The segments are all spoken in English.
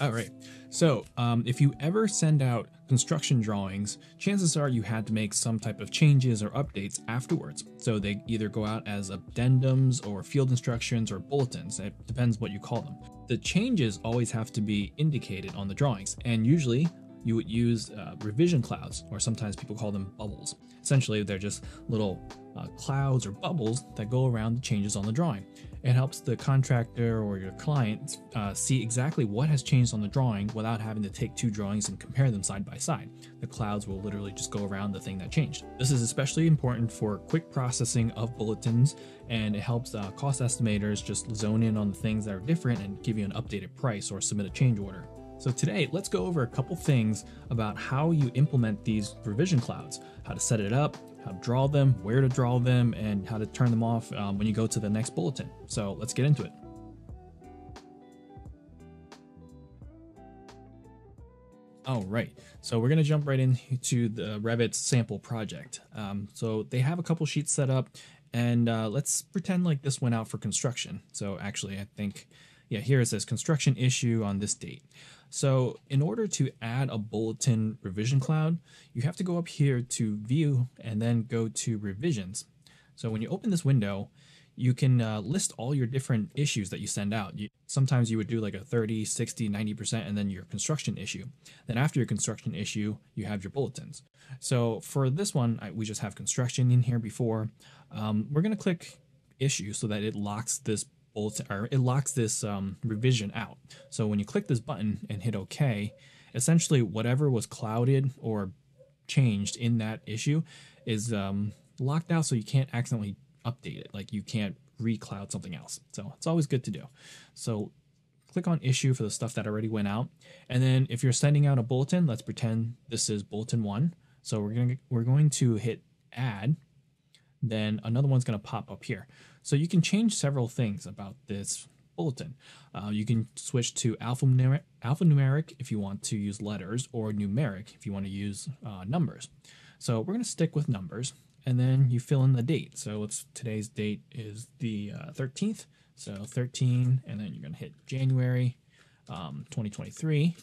All right. So, um, if you ever send out construction drawings, chances are you had to make some type of changes or updates afterwards. So, they either go out as addendums or field instructions or bulletins. It depends what you call them. The changes always have to be indicated on the drawings, and usually you would use uh, revision clouds, or sometimes people call them bubbles. Essentially, they're just little uh, clouds or bubbles that go around the changes on the drawing. It helps the contractor or your client uh, see exactly what has changed on the drawing without having to take two drawings and compare them side by side. The clouds will literally just go around the thing that changed. This is especially important for quick processing of bulletins and it helps uh, cost estimators just zone in on the things that are different and give you an updated price or submit a change order. So today, let's go over a couple things about how you implement these revision clouds, how to set it up, how to draw them, where to draw them, and how to turn them off um, when you go to the next bulletin. So let's get into it. All right, so we're gonna jump right into the Revit sample project. Um, so they have a couple sheets set up, and uh, let's pretend like this went out for construction. So actually, I think, yeah, here it says construction issue on this date. So in order to add a bulletin revision cloud, you have to go up here to view and then go to revisions. So when you open this window, you can uh, list all your different issues that you send out. You, sometimes you would do like a 30, 60, 90%, and then your construction issue. Then after your construction issue, you have your bulletins. So for this one, I, we just have construction in here before. Um, we're going to click issue so that it locks this bulletin or it locks this um, revision out. So when you click this button and hit OK, essentially whatever was clouded or changed in that issue is um, locked out so you can't accidentally update it. Like you can't recloud something else. So it's always good to do. So click on issue for the stuff that already went out. And then if you're sending out a bulletin, let's pretend this is bulletin one. So we're going to, we're going to hit add then another one's going to pop up here. So you can change several things about this bulletin. Uh, you can switch to alphanumeric, alphanumeric if you want to use letters or numeric if you want to use uh, numbers. So we're going to stick with numbers and then you fill in the date. So today's date is the uh, 13th. So 13 and then you're going to hit January um, 2023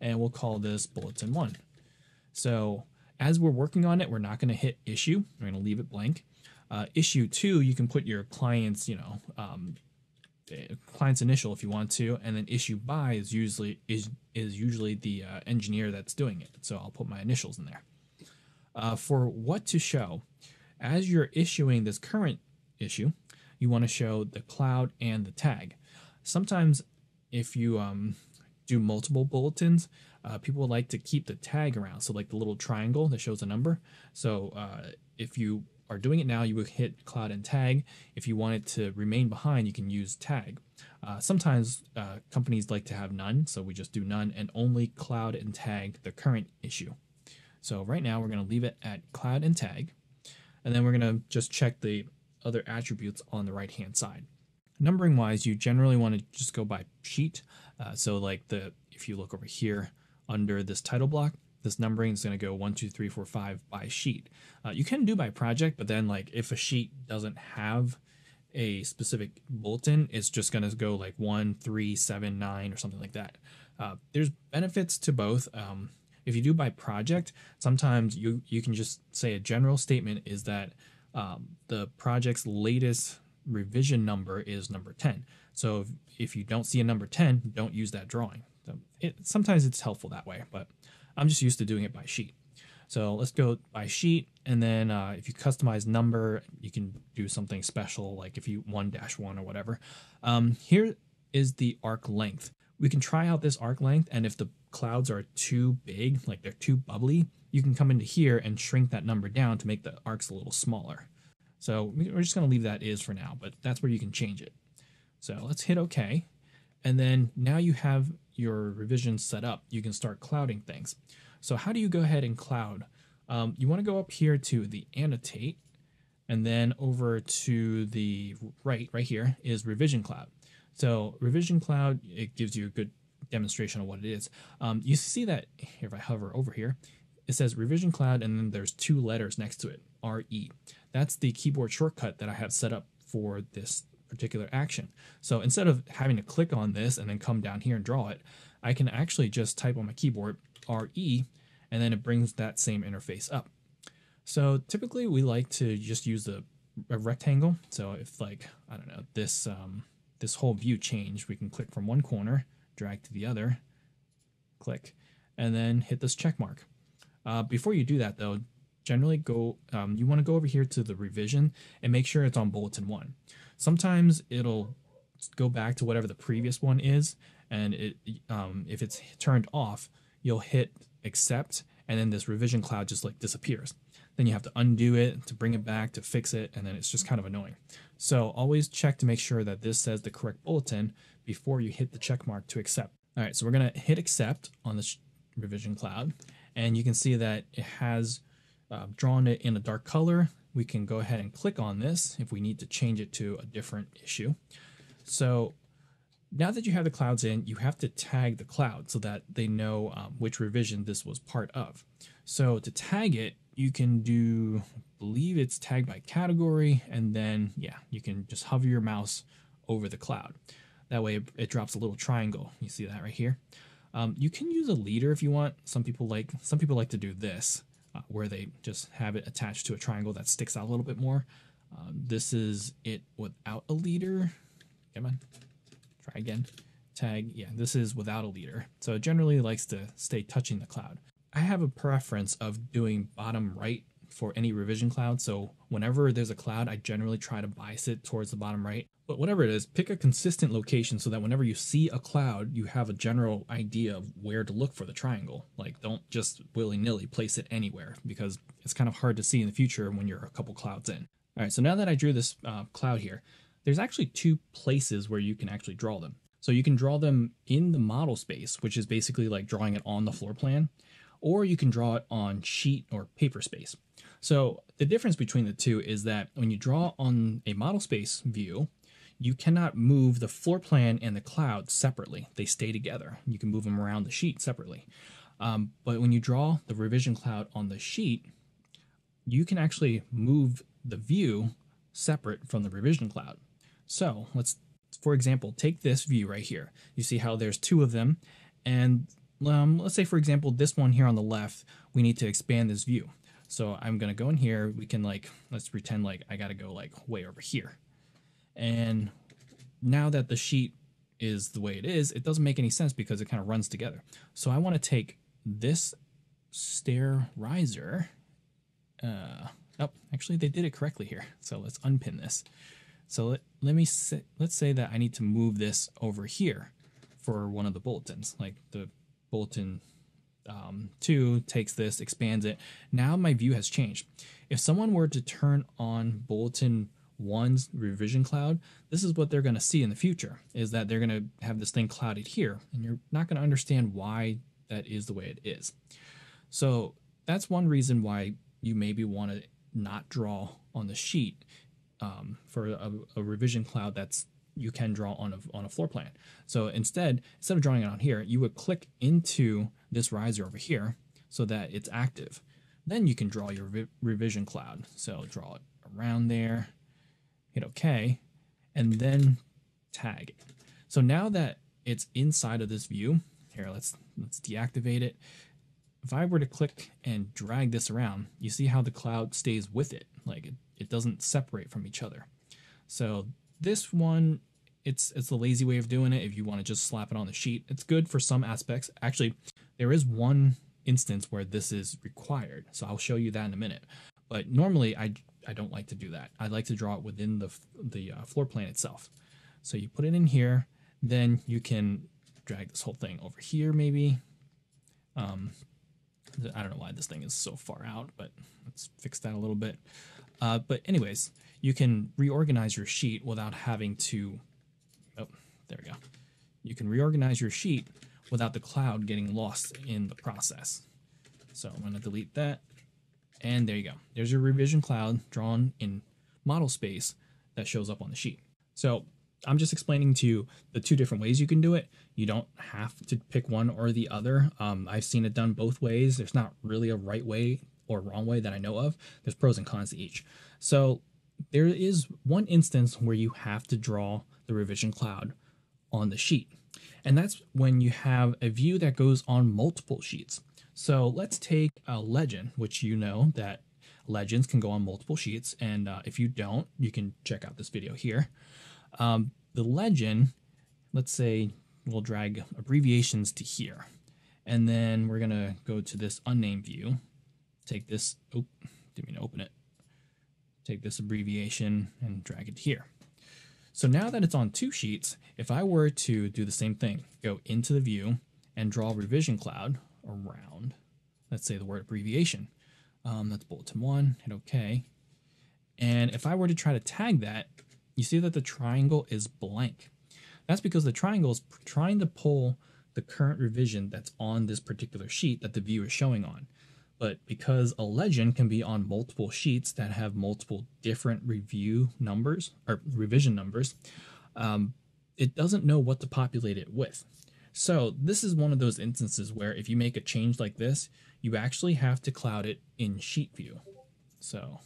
and we'll call this bulletin 1. So as we're working on it, we're not going to hit issue. We're going to leave it blank. Uh, issue two, you can put your client's, you know, um, eh, client's initial if you want to, and then issue by is usually is is usually the uh, engineer that's doing it. So I'll put my initials in there. Uh, for what to show, as you're issuing this current issue, you want to show the cloud and the tag. Sometimes, if you um, do multiple bulletins, uh, people like to keep the tag around. So like the little triangle that shows a number. So uh, if you are doing it now, you would hit cloud and tag. If you want it to remain behind, you can use tag. Uh, sometimes uh, companies like to have none, so we just do none and only cloud and tag the current issue. So right now we're going to leave it at cloud and tag, and then we're going to just check the other attributes on the right hand side. Numbering wise, you generally want to just go by sheet. Uh, so like the if you look over here under this title block, this numbering is going to go one, two, three, four, five by sheet. Uh, you can do by project, but then like if a sheet doesn't have a specific bulletin, it's just going to go like one, three, seven, nine, or something like that. Uh, there's benefits to both. Um, if you do by project, sometimes you you can just say a general statement is that um, the project's latest revision number is number 10. So if, if you don't see a number 10, don't use that drawing. So it, sometimes it's helpful that way, but I'm just used to doing it by sheet. So let's go by sheet, and then uh, if you customize number, you can do something special, like if you 1-1 or whatever. Um, here is the arc length. We can try out this arc length, and if the clouds are too big, like they're too bubbly, you can come into here and shrink that number down to make the arcs a little smaller. So we're just going to leave that is for now, but that's where you can change it. So let's hit OK. And then now you have your revision set up, you can start clouding things. So how do you go ahead and cloud? Um, you want to go up here to the annotate, and then over to the right, right here is revision cloud. So revision cloud, it gives you a good demonstration of what it is. Um, you see that if I hover over here, it says revision cloud, and then there's two letters next to it, RE. That's the keyboard shortcut that I have set up for this particular action. So instead of having to click on this and then come down here and draw it, I can actually just type on my keyboard RE and then it brings that same interface up. So typically we like to just use the a rectangle. So if like, I don't know, this, um, this whole view changed, we can click from one corner, drag to the other, click, and then hit this check mark. Uh, before you do that though, generally go, um, you want to go over here to the revision and make sure it's on bulletin one. Sometimes it'll go back to whatever the previous one is. And it, um, if it's turned off, you'll hit accept and then this revision cloud just like disappears. Then you have to undo it to bring it back to fix it, and then it's just kind of annoying. So always check to make sure that this says the correct bulletin before you hit the check mark to accept. All right, so we're gonna hit accept on this revision cloud, and you can see that it has uh, drawn it in a dark color. We can go ahead and click on this if we need to change it to a different issue. So now that you have the clouds in, you have to tag the cloud so that they know um, which revision this was part of. So to tag it, you can do, I believe it's tagged by category, and then yeah, you can just hover your mouse over the cloud. That way it, it drops a little triangle. You see that right here. Um, you can use a leader if you want. Some people like some people like to do this, uh, where they just have it attached to a triangle that sticks out a little bit more. Uh, this is it without a leader. Come on, try again. Tag, yeah, this is without a leader. So it generally likes to stay touching the cloud. I have a preference of doing bottom right for any revision cloud. So whenever there's a cloud, I generally try to bias it towards the bottom right. But whatever it is, pick a consistent location so that whenever you see a cloud, you have a general idea of where to look for the triangle. Like don't just willy-nilly place it anywhere because it's kind of hard to see in the future when you're a couple clouds in. All right, so now that I drew this uh, cloud here, there's actually two places where you can actually draw them. So you can draw them in the model space, which is basically like drawing it on the floor plan or you can draw it on sheet or paper space. So the difference between the two is that when you draw on a model space view, you cannot move the floor plan and the cloud separately. They stay together. You can move them around the sheet separately. Um, but when you draw the revision cloud on the sheet, you can actually move the view separate from the revision cloud. So let's, for example, take this view right here. You see how there's two of them and um, let's say for example, this one here on the left, we need to expand this view. So I'm gonna go in here, we can like, let's pretend like I gotta go like way over here. And now that the sheet is the way it is, it doesn't make any sense because it kind of runs together. So I wanna take this stair riser, uh, oh, actually they did it correctly here. So let's unpin this. So let, let me say, let's say that I need to move this over here for one of the bulletins, like the bulletin um, 2 takes this, expands it. Now my view has changed. If someone were to turn on bulletin 1's revision cloud, this is what they're going to see in the future, is that they're going to have this thing clouded here, and you're not going to understand why that is the way it is. So that's one reason why you maybe want to not draw on the sheet um, for a, a revision cloud that's you can draw on a, on a floor plan. So instead, instead of drawing it on here, you would click into this riser over here so that it's active. Then you can draw your re revision cloud. So draw it around there, hit OK, and then tag it. So now that it's inside of this view, here, let's, let's deactivate it. If I were to click and drag this around, you see how the cloud stays with it. Like it, it doesn't separate from each other. So this one, it's it's the lazy way of doing it. If you want to just slap it on the sheet, it's good for some aspects. Actually, there is one instance where this is required, so I'll show you that in a minute. But normally, I I don't like to do that. I like to draw it within the the uh, floor plan itself. So you put it in here, then you can drag this whole thing over here, maybe. Um, I don't know why this thing is so far out, but let's fix that a little bit. Uh, but anyways, you can reorganize your sheet without having to, oh, there we go. You can reorganize your sheet without the cloud getting lost in the process. So I'm to delete that. And there you go. There's your revision cloud drawn in model space that shows up on the sheet. So I'm just explaining to you the two different ways you can do it. You don't have to pick one or the other. Um, I've seen it done both ways. There's not really a right way or wrong way that I know of. There's pros and cons to each. So there is one instance where you have to draw the revision cloud on the sheet. And that's when you have a view that goes on multiple sheets. So let's take a legend, which you know that legends can go on multiple sheets. And uh, if you don't, you can check out this video here. Um, the legend, let's say we'll drag abbreviations to here. And then we're going to go to this unnamed view, take this, oh, didn't mean to open it. Take this abbreviation and drag it here. So now that it's on two sheets, if I were to do the same thing, go into the view and draw revision cloud around, let's say the word abbreviation, um, that's bulletin one, hit OK. And if I were to try to tag that, you see that the triangle is blank. That's because the triangle is trying to pull the current revision that's on this particular sheet that the view is showing on. But because a legend can be on multiple sheets that have multiple different review numbers or revision numbers, um, it doesn't know what to populate it with. So this is one of those instances where if you make a change like this, you actually have to cloud it in sheet view. So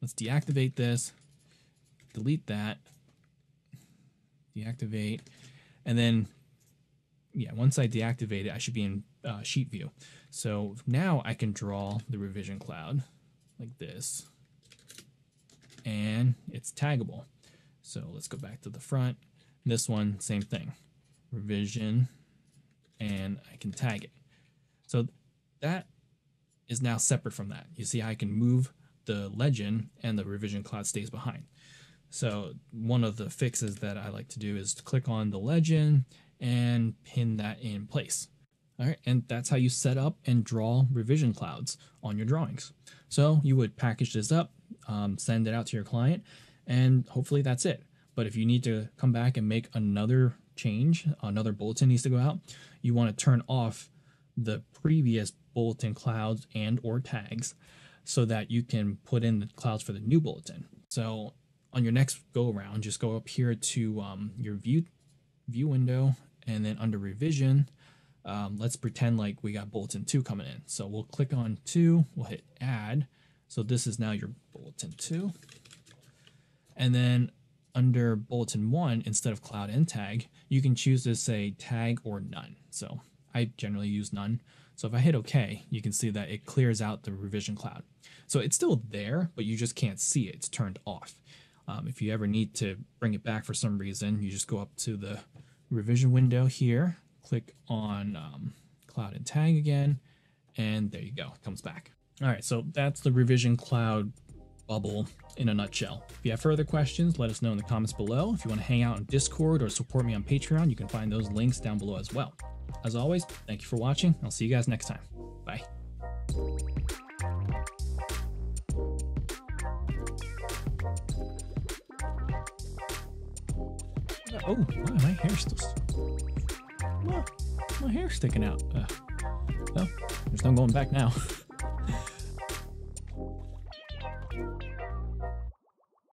let's deactivate this, delete that, deactivate, and then yeah, once I deactivate it, I should be in uh, sheet view. So now I can draw the revision cloud like this, and it's taggable. So let's go back to the front. This one, same thing, revision, and I can tag it. So that is now separate from that. You see I can move the legend and the revision cloud stays behind. So one of the fixes that I like to do is to click on the legend and pin that in place. All right, and that's how you set up and draw revision clouds on your drawings. So you would package this up, um, send it out to your client, and hopefully that's it. But if you need to come back and make another change, another bulletin needs to go out, you want to turn off the previous bulletin clouds and or tags so that you can put in the clouds for the new bulletin. So on your next go around, just go up here to um, your view view window and then under revision, um, let's pretend like we got bulletin 2 coming in. So we'll click on 2, we'll hit add. So this is now your bulletin 2. And then under bulletin 1, instead of cloud and tag, you can choose to say tag or none. So I generally use none. So if I hit OK, you can see that it clears out the revision cloud. So it's still there, but you just can't see it. It's turned off. Um, if you ever need to bring it back for some reason, you just go up to the revision window here, click on um, cloud and tag again, and there you go, it comes back. All right, so that's the revision cloud bubble in a nutshell. If you have further questions, let us know in the comments below. If you want to hang out on Discord or support me on Patreon, you can find those links down below as well. As always, thank you for watching. I'll see you guys next time. Bye. Oh, my hair's still. My, my hair's sticking out. Uh, well, there's no going back now.